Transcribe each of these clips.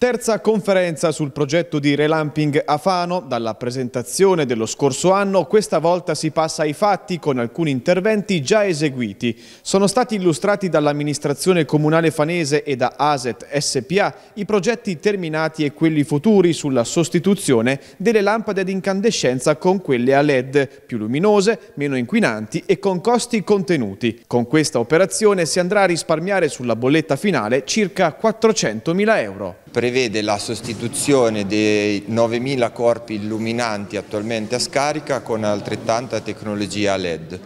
Terza conferenza sul progetto di relamping a Fano. Dalla presentazione dello scorso anno, questa volta si passa ai fatti con alcuni interventi già eseguiti. Sono stati illustrati dall'amministrazione comunale fanese e da ASET SPA i progetti terminati e quelli futuri sulla sostituzione delle lampade ad incandescenza con quelle a LED, più luminose, meno inquinanti e con costi contenuti. Con questa operazione si andrà a risparmiare sulla bolletta finale circa 400.000 euro prevede la sostituzione dei 9.000 corpi illuminanti attualmente a scarica con altrettanta tecnologia LED.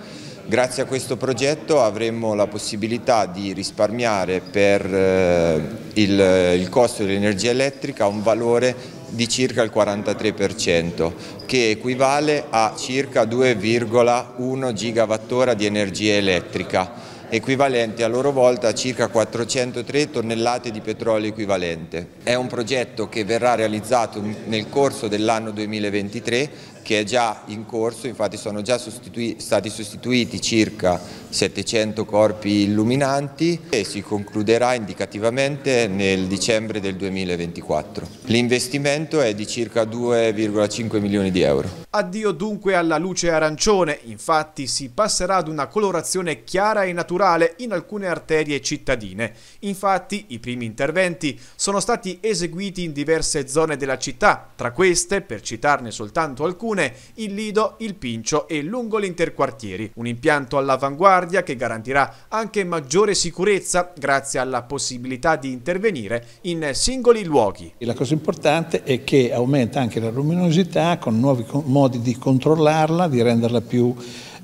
Grazie a questo progetto avremo la possibilità di risparmiare per eh, il, il costo dell'energia elettrica un valore di circa il 43% che equivale a circa 2,1 gigawattora di energia elettrica equivalenti a loro volta a circa 403 tonnellate di petrolio equivalente. È un progetto che verrà realizzato nel corso dell'anno 2023 che è già in corso, infatti sono già sostitui stati sostituiti circa 700 corpi illuminanti e si concluderà indicativamente nel dicembre del 2024. L'investimento è di circa 2,5 milioni di euro. Addio dunque alla luce arancione, infatti si passerà ad una colorazione chiara e naturale in alcune arterie cittadine. Infatti i primi interventi sono stati eseguiti in diverse zone della città, tra queste, per citarne soltanto alcune, il Lido, il Pincio e lungo l'interquartieri. Un impianto all'avanguardia che garantirà anche maggiore sicurezza grazie alla possibilità di intervenire in singoli luoghi. La cosa importante è che aumenta anche la luminosità con nuovi modi di controllarla, di renderla più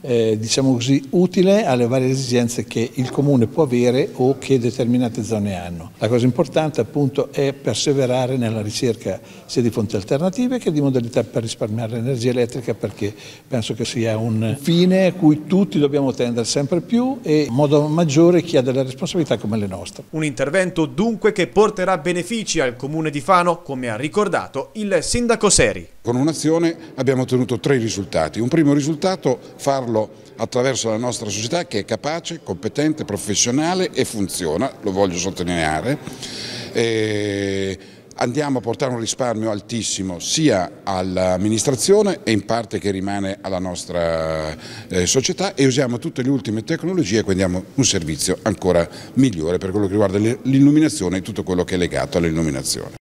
eh, diciamo così, utile alle varie esigenze che il comune può avere o che determinate zone hanno. La cosa importante appunto è perseverare nella ricerca sia di fonti alternative che di modalità per risparmiare l'energia elettrica perché penso che sia un fine a cui tutti dobbiamo tendere sempre più e in modo maggiore chi ha delle responsabilità come le nostre. Un intervento dunque che porterà benefici al comune di Fano come ha ricordato il sindaco Seri. Con un'azione abbiamo ottenuto tre risultati. Un primo risultato, farlo attraverso la nostra società che è capace, competente, professionale e funziona, lo voglio sottolineare. E andiamo a portare un risparmio altissimo sia all'amministrazione e in parte che rimane alla nostra eh, società e usiamo tutte le ultime tecnologie e quindi diamo un servizio ancora migliore per quello che riguarda l'illuminazione e tutto quello che è legato all'illuminazione.